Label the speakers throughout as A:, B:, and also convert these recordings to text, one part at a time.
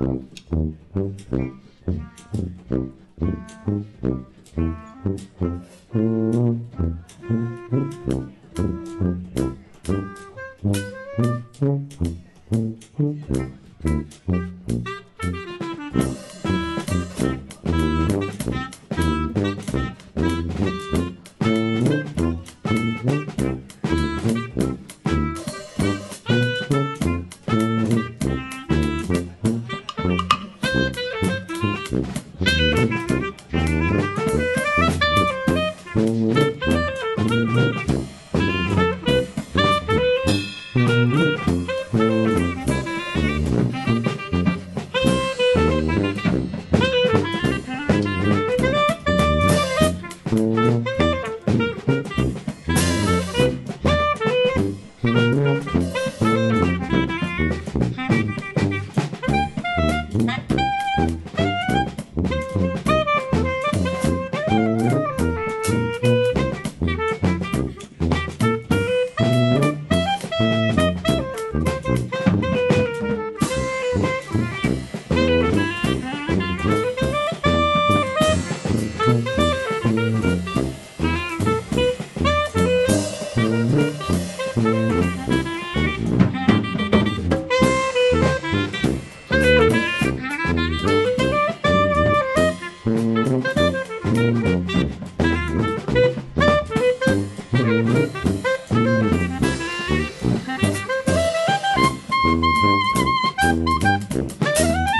A: Mm-hmm. Bye. Mm-hmm.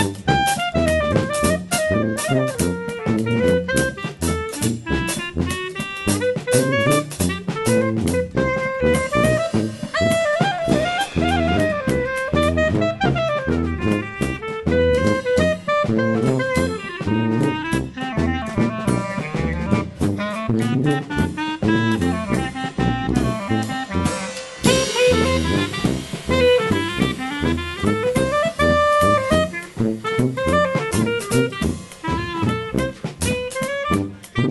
A: Mm-hmm.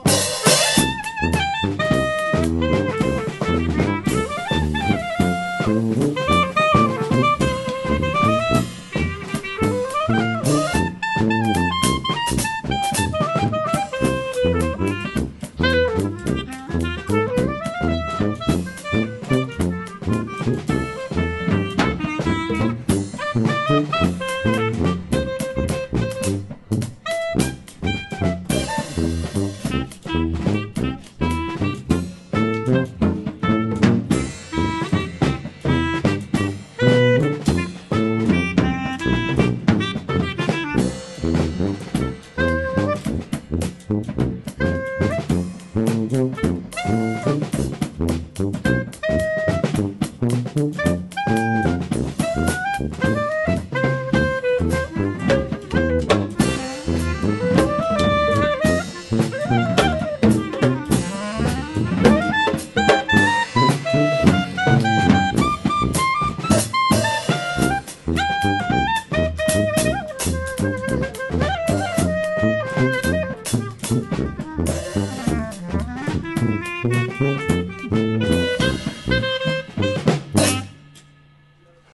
A: Música